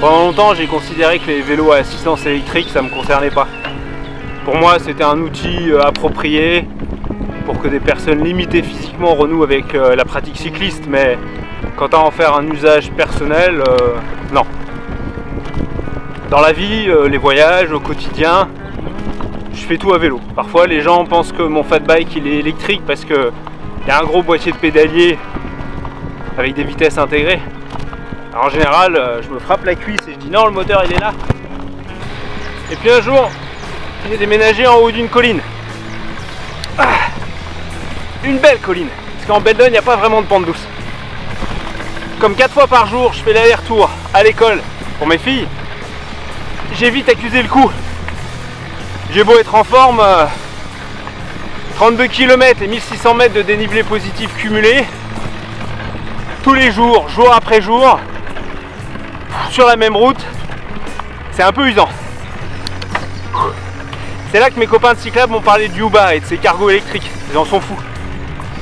Pendant longtemps, j'ai considéré que les vélos à assistance électrique, ça me concernait pas. Pour moi, c'était un outil euh, approprié pour que des personnes limitées physiquement renouent avec euh, la pratique cycliste, mais quant à en faire un usage personnel, euh, non. Dans la vie, les voyages, au quotidien, je fais tout à vélo. Parfois, les gens pensent que mon fat bike il est électrique parce qu'il y a un gros boîtier de pédalier avec des vitesses intégrées. En général, euh, je me frappe la cuisse et je dis non, le moteur il est là. Et puis un jour, j'ai déménagé en haut d'une colline. Ah, une belle colline. Parce qu'en Beldon, il n'y a pas vraiment de pente douce. Comme quatre fois par jour, je fais l'aller-retour à l'école pour mes filles. J'ai vite accusé le coup. J'ai beau être en forme, 32 euh, km et 1600 mètres de dénivelé positif cumulé, tous les jours, jour après jour, sur la même route, c'est un peu usant. C'est là que mes copains de cyclable m'ont parlé de Yuba et de ses cargos électriques. Ils en sont fous.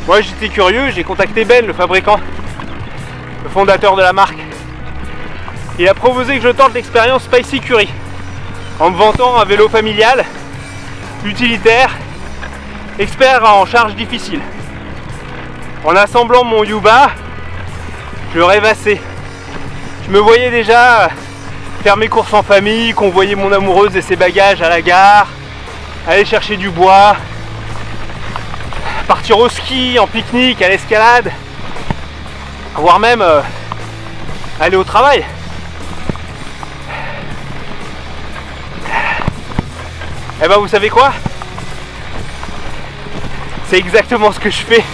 Moi j'étais curieux, j'ai contacté Ben, le fabricant, le fondateur de la marque. Il a proposé que je tente l'expérience Spicy Curry en me vantant un vélo familial, utilitaire, expert en charge difficile. En assemblant mon Yuba, je rêvassais. Je me voyais déjà faire mes courses en famille, convoyer mon amoureuse et ses bagages à la gare, aller chercher du bois, partir au ski, en pique-nique, à l'escalade, voire même euh, aller au travail. Eh ben vous savez quoi? C'est exactement ce que je fais